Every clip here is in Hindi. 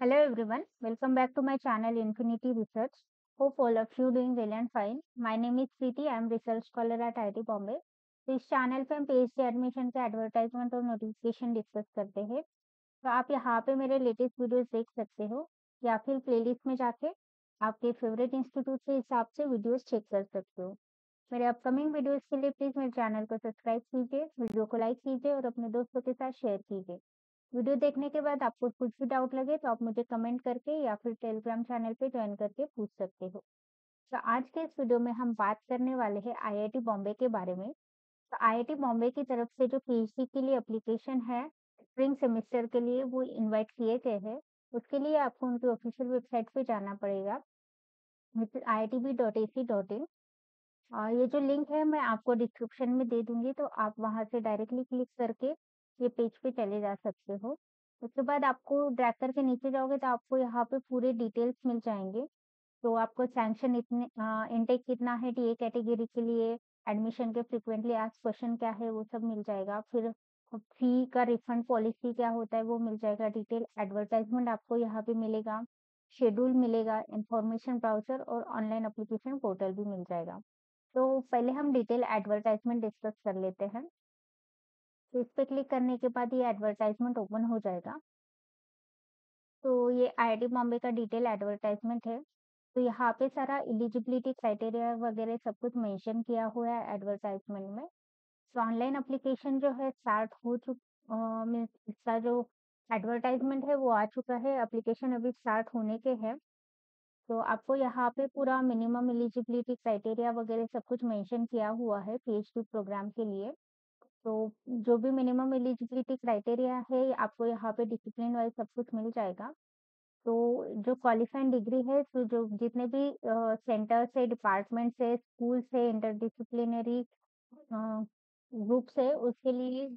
Hello everyone, welcome back to my channel Infinity Research. Hope all of you doing well and fine. My name is Preeti, I am research scholar at IIT Bombay. तो इस चैनल पे हम पीएचडी एडमिशन के एडवर्टाइजमेंट और नोटिफिकेशन डिस्कस करते हैं तो आप यहाँ पे मेरे लेटेस्ट वीडियोस देख सकते हो या फिर प्लेलिस्ट में जाके आपके फेवरेट इंस्टीट्यूट के हिसाब से वीडियोस चेक कर सकते हो मेरे अपकमिंग वीडियोस के लिए प्लीज़ मेरे चैनल को सब्सक्राइब कीजिए वीडियो को लाइक कीजिए और अपने दोस्तों के साथ शेयर कीजिए वीडियो देखने के बाद आपको कुछ भी डाउट लगे तो आप मुझे कमेंट करके या फिर टेलीग्राम चैनल पे ज्वाइन करके पूछ सकते हो। तो आज के इस वीडियो में हम बात करने वाले हैं आईआईटी बॉम्बे के बारे में। तो आईआईटी बॉम्बे की तरफ़ से जो पीएचडी के लिए एप्लीकेशन है स्प्रिंग सेमेस्टर के लिए वो इन्वाइट किए गए हैं। उसके लिए आपको उनकी ऑफिशियल वेबसाइट पे जाना पड़ेगा आई इन ये जो लिंक है मैं आपको डिस्क्रिप्शन में दे दूँगी तो आप वहाँ से डायरेक्टली क्लिक करके ये पेज पे चले जा सकते हो। उसके बाद आपको ड्रैग करके नीचे जाओगे तो आपको यहाँ पे पूरे डिटेल्स मिल जाएँगे। तो आपको सैंक्शन इतने इनटेक कितना है डी कैटेगरी के लिए एडमिशन के फ्रिक्वेंटली आज क्वेश्चन क्या है, वो सब मिल जाएगा। फिर फ़ी का रिफंड पॉलिसी क्या होता है, वो मिल जाएगा। डिटेल एडवर्टाइजमेंट आपको यहाँ पे मिलेगा। शेड्यूल मिलेगा इंफॉर्मेशन ब्राउज़र और ऑनलाइन अप्लीकेशन पोर्टल भी मिल जाएगा। तो पहले हम डिटेल एडवर्टाइजमेंट डिस्कस कर लेते हैं। तो इस पर क्लिक करने के बाद ये एडवर्टाइजमेंट ओपन हो जाएगा। तो ये आईडी बॉम्बे का डिटेल एडवर्टाइजमेंट है। तो यहाँ पे सारा एलिजिबिलिटी क्राइटेरिया वगैरह सब कुछ मेंशन किया हुआ है एडवर्टाइजमेंट में। तो ऑनलाइन अप्लीकेशन जो है स्टार्ट हो चुका मीन्स इसका जो एडवर्टाइजमेंट है वो आ चुका है। अप्लीकेशन अभी स्टार्ट होने के है। तो आपको यहाँ पे पूरा मिनिमम एलिजिबिलिटी क्राइटेरिया वगैरह सब कुछ मेंशन किया हुआ है। पीएचडी प्रोग्राम के लिए। तो जो भी मिनिमम एलिजिबिलिटी क्राइटेरिया है, आपको यहाँ पे डिसिप्लिन वाइज सब कुछ मिल जाएगा। तो जो क्वालिफाइंग डिग्री है तो जो जितने भी सेंटर्स है डिपार्टमेंट है स्कूल्स है इंटरडिसिप्लिनरी ग्रुप्स है, उसके लिए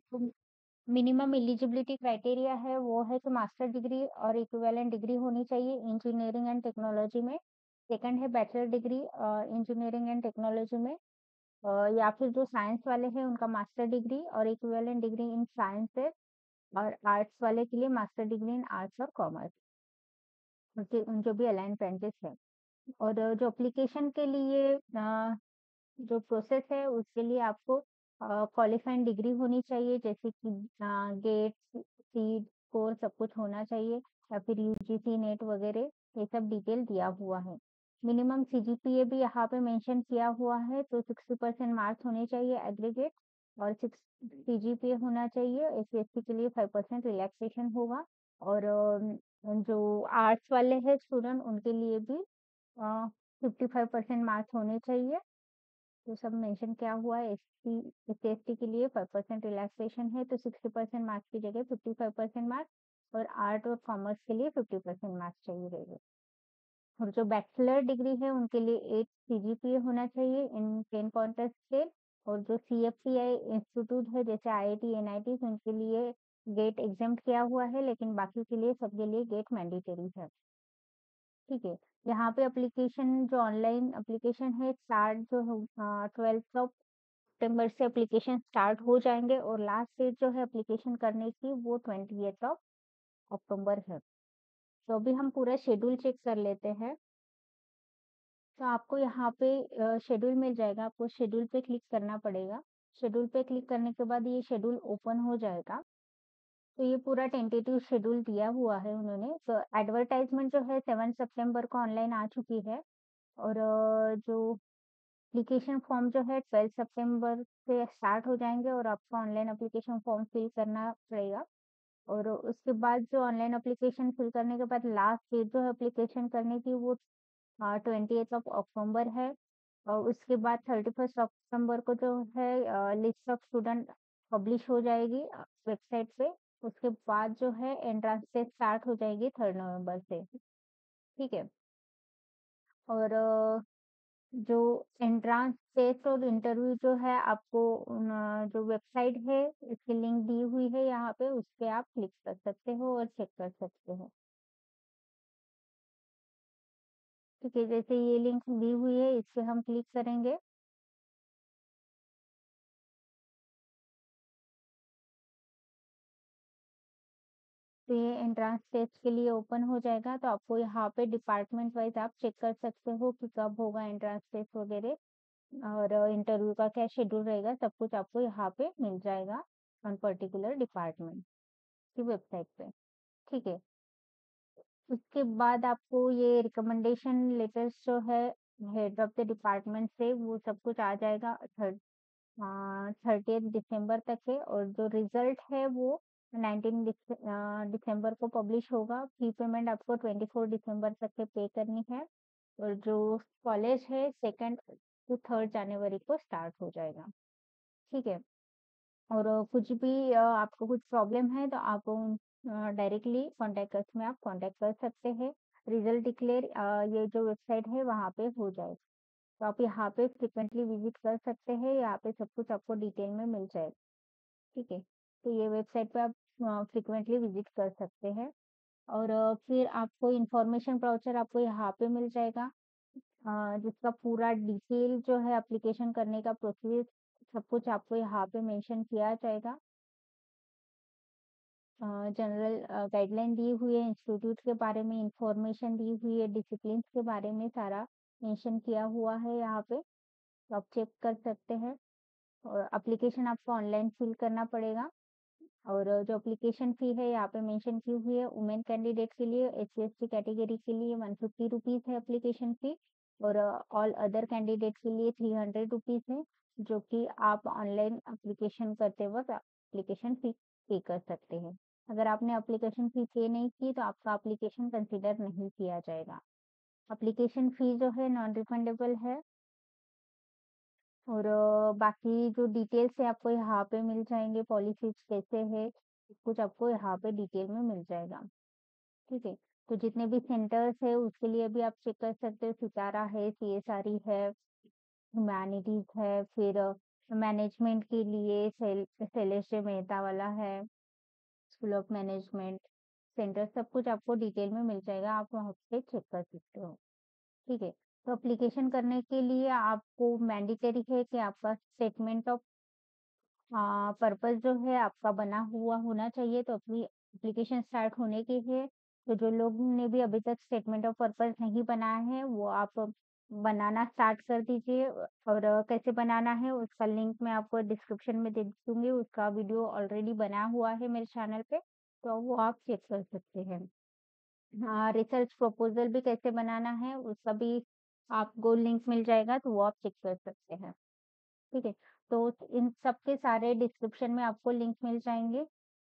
मिनिमम एलिजिबिलिटी क्राइटेरिया है, वो है कि मास्टर डिग्री और इक्विवेलेंट डिग्री होनी चाहिए इंजीनियरिंग एंड टेक्नोलॉजी में। सेकंड है bachelor degree engineering and technology में। या फिर जो साइंस वाले हैं उनका मास्टर डिग्री और इक्विवेलेंट डिग्री इन साइंस है और आर्ट्स वाले के लिए मास्टर डिग्री इन आर्ट्स और कॉमर्स। उनके, उन जो भी अलाइन ब्रांचेस है। और जो एप्लीकेशन के लिए जो प्रोसेस है उसके लिए आपको क्वालिफाइंग डिग्री होनी चाहिए जैसे कि गेट सीट कोर्स सब कुछ होना चाहिए या फिर यूजीसी नेट वगैरह ये सब डिटेल दिया हुआ है। मिनिमम सीजीपीए भी यहाँ पे मेंशन किया हुआ है तो 60 परसेंट मार्क्स होने चाहिए एग्रीगेट और सिक्स सीजीपीए होना चाहिए। एस के लिए फाइव परसेंट रिलैक्सेशन होगा और जो आर्ट्स वाले हैं स्टूडेंट उनके लिए भी फिफ्टी फाइव परसेंट मार्क्स होने चाहिए। तो सब मेंशन किया हुआ है एस टी के लिए फाइव परसेंट रिलैक्सेशन है तो सिक्सटी परसेंट मार्क्स की जगह फिफ्टी फाइव परसेंट मार्क्स और आर्ट और कॉमर्स के लिए फिफ्टी परसेंट मार्क्स चाहिए। रहेगा और जो बैचलर डिग्री है, उनके लिए एट सी होना चाहिए इन टेन कॉन्टेस्ट से और जो C F T I institute है, जैसे I T N I T उनके लिए गेट एग्ज़ाम किया हुआ है, लेकिन बाकी के लिए सबके लिए गेट मैंडेटरी है। ठीक है, यहाँ पे एप्लीकेशन जो ऑनलाइन एप्लीकेशन है स्टार्ट जो ट्वेल्थ ऑफ़ सितंबर से एप्लीकेशन स्टार्ट हो जाएँगे, और लास्ट डेट जो है एप्लीकेशन करने की, वो ट्वेंटी ऑफ़ अक्टूबर है। तो अभी हम पूरा शेड्यूल चेक कर लेते हैं। तो आपको यहाँ पे शेड्यूल मिल जाएगा, आपको शेड्यूल पे क्लिक करना पड़ेगा। शेड्यूल पे क्लिक करने के बाद ये शेड्यूल ओपन हो जाएगा। तो ये पूरा टेंटेटिव शेड्यूल दिया हुआ है उन्होंने। तो एडवर्टाइजमेंट जो है सेवन सितंबर को ऑनलाइन आ चुकी है। और जो एप्लीकेशन फॉर्म जो है ट्वेल्थ सितंबर से स्टार्ट हो जाएँगे और आपको ऑनलाइन एप्लीकेशन फॉर्म फिल करना पड़ेगा और उसके बाद जो ऑनलाइन एप्लीकेशन फिल करने के बाद लास्ट डेट जो है एप्लीकेशन करने की वो ट्वेंटी एथ ऑफ़ अक्टूबर है। और उसके बाद थर्टी फ़र्स्ट अक्टूबर को जो है लिस्ट ऑफ़ स्टूडेंट पब्लिश हो जाएगी वेबसाइट पे। उसके बाद जो है एंट्रेंस टेस्ट स्टार्ट हो जाएगी थर्ड नवंबर से। ठीक है? और जो एंट्रांस टेस्ट और इंटरव्यू जो है, आपको जो वेबसाइट है, इसकी लिंक दी हुई है यहाँ पे उस पर आप क्लिक कर सकते हो और चेक कर सकते हो। ठीक है, जैसे ये लिंक दी हुई है इस पर हम क्लिक करेंगे। तो ये एंट्रेंस टेस्ट के लिए ओपन हो जाएगा तो आपको यहाँ पे डिपार्टमेंट वाइज आप चेक कर सकते हो कि कब होगा एंट्रेंस टेस्ट वगैरह, और इंटरव्यू का क्या शेड्यूल रहेगा, सब कुछ आपको यहाँ पे मिल जाएगा ऑन पर्टिकुलर डिपार्टमेंट की वेबसाइट पे, ठीक है? उसके बाद आपको ये रिकमेंडेशन लेटर्स जो है हेड ऑफ़ द डिपार्टमेंट से वो सब कुछ आ जाएगा थर्टी दिसंबर तक है, और जो रिज़ल्ट है वो नाइनटीन दिसंबर को पब्लिश होगा। फ़ी पेमेंट आपको ट्वेंटी फोर दिसंबर तक के पे करनी है। और जो कॉलेज है, सेकेंड टू थर्ड जनवरी को स्टार्ट हो जाएगा। ठीक है? और कुछ भी आपको कुछ प्रॉब्लम है तो आप डायरेक्टली कॉन्टेक्ट में आप कॉन्टेक्ट कर सकते हैं। रिज़ल्ट डिक्लेयर ये जो वेबसाइट है, वहाँ पे हो जाएगा तो आप यहाँ पे फ्रिक्वेंटली विज़िट कर सकते हैं, यहाँ पे सब कुछ आपको डिटेल में मिल जाएगा ठीक है? तो ये वेबसाइट पे आप फ्रिक्वेंटली विज़िट कर सकते हैं। और फिर आपको इंफॉर्मेशन ब्राउचर आपको यहाँ पे मिल जाएगा। जिसका पूरा डिटेल जो है एप्लीकेशन करने का प्रोसेस सब कुछ आपको यहाँ पे मेंशन किया जाएगा। जनरल गाइडलाइन दी हुई है इंस्टीट्यूट के बारे में इंफॉर्मेशन दी हुई है डिसिप्लिन के बारे में सारा मेंशन किया हुआ है यहाँ पे। तो आप चेक कर सकते हैं। और एप्लीकेशन आपको ऑनलाइन फिल करना पड़ेगा। और जो एप्लीकेशन फ़ी है, यहाँ पे मेंशन की हुई है वुमेन कैंडिडेट के लिए एस सी कैटेगरी के लिए वन फिफ्टी रुपीज़ है एप्लीकेशन फ़ी और ऑल अदर कैंडिडेट के लिए थ्री हंड्रेड रुपीज़ है, जो कि आप ऑनलाइन एप्लीकेशन करते वक्त एप्लीकेशन फ़ी पे कर सकते हैं। अगर आपने एप्लीकेशन फ़ी पे नहीं की तो आपका एप्लीकेशन कंसिडर नहीं किया जाएगा। अप्लीकेशन फ़ी जो है नॉन रिफंडेबल है और बाकी जो डिटेल्स है आपको यहाँ पे मिल जाएँगे पॉलिसीज़ कैसे है, कुछ आपको यहाँ पे डिटेल में मिल जाएगा। ठीक है? तो जितने भी सेंटर्स है, उसके लिए भी आप चेक कर सकते हो, सितारा है सी एस आर ई है ह्यूमैनिटीज है, फिर मैनेजमेंट के लिए सेल मेहता वाला है स्कूल ऑफ़ मैनेजमेंट सेंटर सब कुछ आपको डिटेल में मिल जाएगा, आप वहाँ पे चेक कर सकते हो। ठीक है? तो अप्लीकेशन करने के लिए आपको मैंडेटरी है कि आपका स्टेटमेंट ऑफ़ पर्पस जो है आपका बना हुआ होना चाहिए तो अपनी एप्लीकेशन स्टार्ट होने की है तो जो लोग ने भी अभी तक स्टेटमेंट ऑफ़ पर्पस नहीं बनाया है, वो आप बनाना स्टार्ट कर दीजिए और कैसे बनाना है उसका लिंक मैं आपको डिस्क्रिप्शन में दे दूँगी, उसका वीडियो ऑलरेडी बना हुआ है मेरे चैनल पे तो वो आप चेक कर सकते हाँ। रिसर्च प्रपोजल भी कैसे बनाना है, उसका भी आपको लिंक मिल जाएगा तो वो आप चेक कर सकते हैं। ठीक है तो इन सब के सारे डिस्क्रिप्शन में आपको लिंक मिल जाएँगे।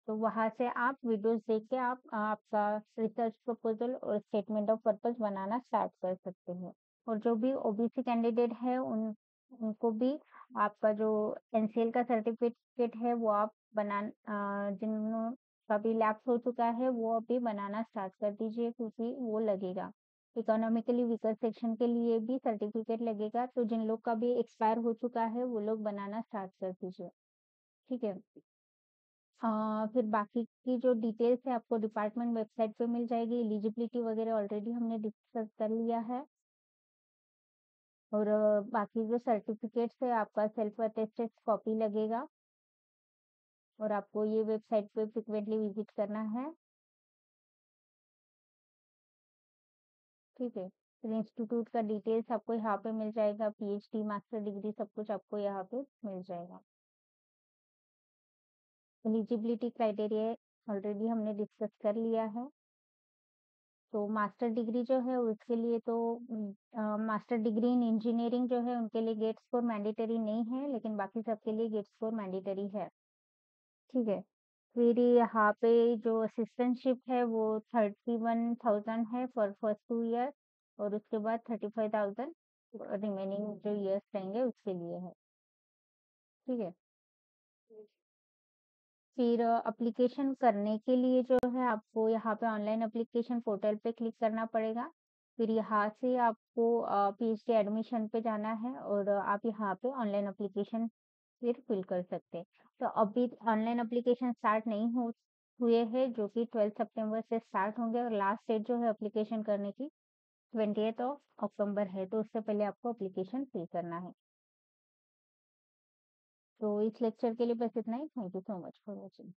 तो वहाँ से आप वीडियोस देख के आप, आपका रिसर्च प्रपोजल और स्टेटमेंट ऑफ़ पर्पस बनाना स्टार्ट कर सकते हैं। और जो भी ओबीसी कैंडिडेट है, उन, उनको भी आपका जो एनसीएल का सर्टिफिकेट है, वो आप बना जिन का भी लैप्स हो चुका है, वो अभी बनाना स्टार्ट कर दीजिए, क्योंकि वो लगेगा। इकोनॉमिकली वीकर सेक्शन के लिए भी सर्टिफिकेट लगेगा तो जिन लोग का भी एक्सपायर हो चुका है वो लोग बनाना स्टार्ट कर दीजिए। ठीक है? आ, फिर बाकी की जो डिटेल्स है आपको डिपार्टमेंट वेबसाइट पे मिल जाएगी। एलिजिबिलिटी वगैरह ऑलरेडी हमने डिस्कस कर लिया है। और बाकी जो सर्टिफिकेट्स है आपका सेल्फ अटेस्टेड कॉपी लगेगा। और आपको ये वेबसाइट पे फ्रिक्वेंटली विज़िट करना है। ठीक है। फिर इंस्टीट्यूट का डिटेल्स आपको यहाँ पे मिल जाएगा पीएचडी मास्टर डिग्री सब कुछ आपको यहाँ पे मिल जाएगा। एलिजिबिलिटी क्राइटेरिया ऑलरेडी हमने डिस्कस कर लिया है। तो मास्टर डिग्री जो है, उसके लिए तो मास्टर डिग्री इन इंजीनियरिंग जो है, उनके लिए गेट स्कोर मैंडेटरी नहीं है, लेकिन बाकी सबके लिए गेट स्कोर मैंडेटरी है। ठीक है। फिर यहाँ पे जो असिस्टेंटशिप है वो थर्टी वन थाउज़ेंड है फॉर फ़र्स्ट टू ईयर और उसके बाद थर्टी फाइव थाउज़ेंड रिमेनिंग जो ईयर्स रहेंगे उसके लिए है। ठीक है? फिर एप्लीकेशन करने के लिए जो है आपको यहाँ पे ऑनलाइन एप्लीकेशन पोर्टल पे क्लिक करना पड़ेगा। फिर यहाँ से आपको पीएचडी एडमिशन पे जाना है और आप यहाँ पे ऑनलाइन एप्लीकेशन फिर फिल कर सकते हैं। तो अभी ऑनलाइन अप्लीकेशन स्टार्ट नहीं हो, हुए हैं, जो कि ट्वेल्थ सितंबर से स्टार्ट होंगे और लास्ट डेट जो है अप्लीकेशन करने की ट्वेंटी ऑफ़ अक्टूबर है तो उससे पहले आपको अप्लीकेशन फिल करना है। तो इस लेक्चर के लिए बस इतना ही। Thank you so much for watching